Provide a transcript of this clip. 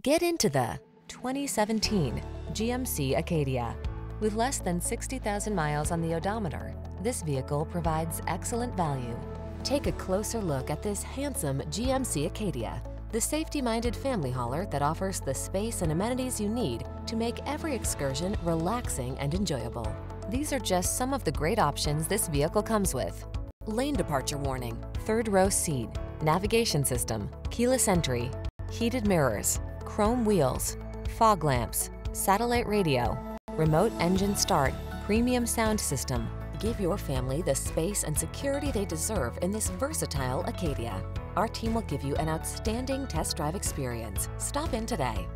Get into the 2017 GMC Acadia. With less than 60,000 miles on the odometer, this vehicle provides excellent value. Take a closer look at this handsome GMC Acadia, the safety-minded family hauler that offers the space and amenities you need to make every excursion relaxing and enjoyable. These are just some of the great options this vehicle comes with. Lane departure warning, third row seat, navigation system, keyless entry, heated mirrors, chrome wheels, fog lamps, satellite radio, remote engine start, premium sound system. Give your family the space and security they deserve in this versatile Acadia. Our team will give you an outstanding test drive experience. Stop in today.